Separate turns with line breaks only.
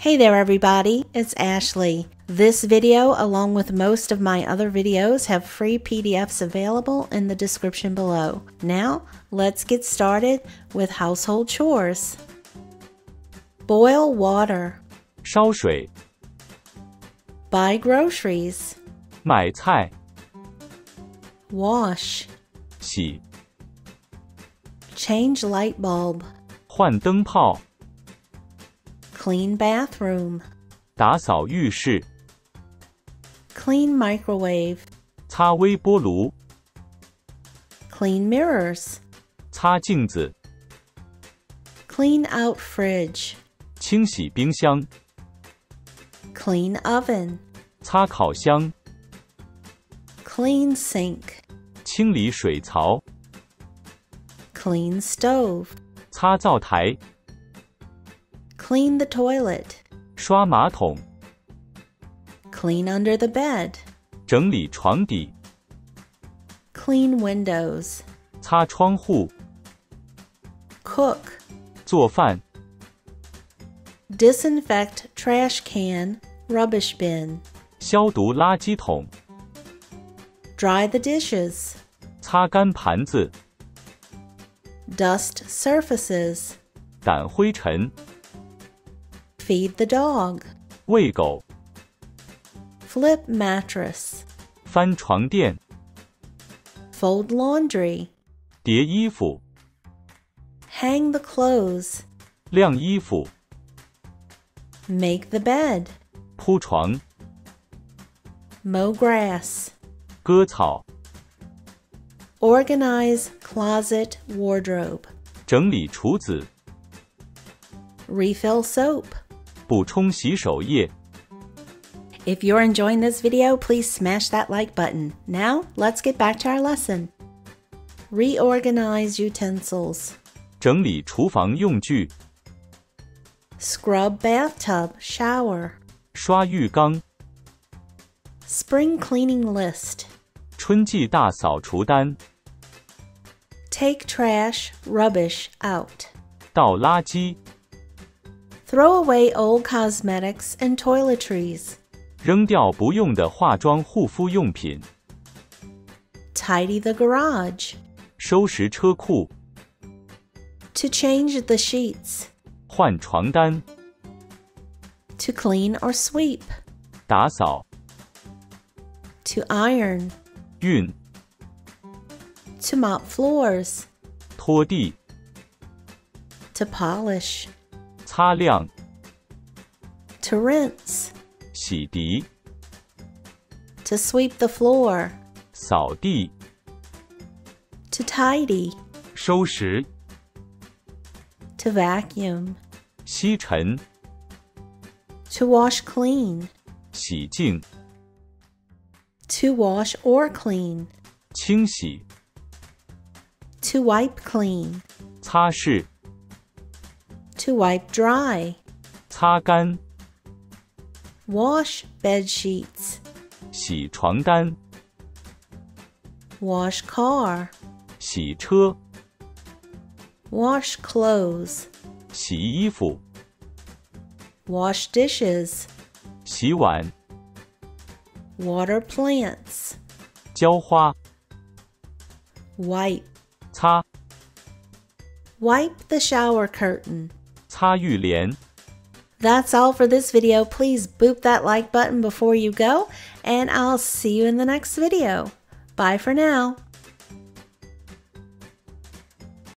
Hey there everybody, it's Ashley. This video, along with most of my other videos, have free PDFs available in the description below. Now, let's get started with household chores. Boil water.
烧水、
Buy groceries.
买菜、
Wash.
洗、
Change light bulb.
换灯泡、
Clean bathroom.
打扫浴室、
Clean microwave.
擦微波炉、
Clean mirrors.
擦镜子、
Clean out fridge.
清洗冰箱、
Clean oven.
擦烤箱、
Clean sink.
清理水槽、
Clean stove.
擦灶台、
Clean the toilet.
刷马桶、
Clean under the bed.
整理床底、
Clean windows.
擦窗户、
Cook.
做饭、
Disinfect trash can, rubbish bin.
消毒垃圾桶、
Dry the dishes.
擦干盘子、
Dust surfaces.
掸灰尘、
Feed the dog.
喂狗、
Flip mattress.
翻床垫、
Fold laundry.
叠衣服、
Hang the clothes.
晾衣服、
Make the bed.
铺床、
Mow grass.
割草、
Organize closet wardrobe.
整理橱子、
Refill soap.
补充洗手液。
If you're enjoying this video, please smash that like button. Now, let's get back to our lesson. Reorganize utensils.
整理厨房用具、
Scrub bathtub, shower.
刷浴缸、
Spring cleaning list.
春季大扫除单、
Take trash, rubbish out.
倒垃圾、
Throw away old cosmetics and toiletries.
扔掉不用的化妆护肤用品、
Tidy the garage.
收拾车库、
To change the sheets.
换床单、
To clean or sweep.
打扫、
To iron.
熨、
To mop floors.
拖地、
To polish.
擦亮、
To rinse.
洗涤、
To sweep the floor.
扫地、
To tidy.
收拾、
To vacuum.
吸尘、
To wash clean.
洗净、
To wash or clean.
清洗、
To wipe clean.
擦拭、
To wipe dry.
擦干、
Wash bed sheets.
洗床单、
Wash car.
洗车、
Wash clothes.
洗衣服、
Wash dishes.
洗碗、
Water plants.
浇花、
Wipe.
擦、
Wipe the shower curtain.
擦浴帘。
That's all for this video. Please boop that like button before you go, and I'll see you in the next video. Bye for now.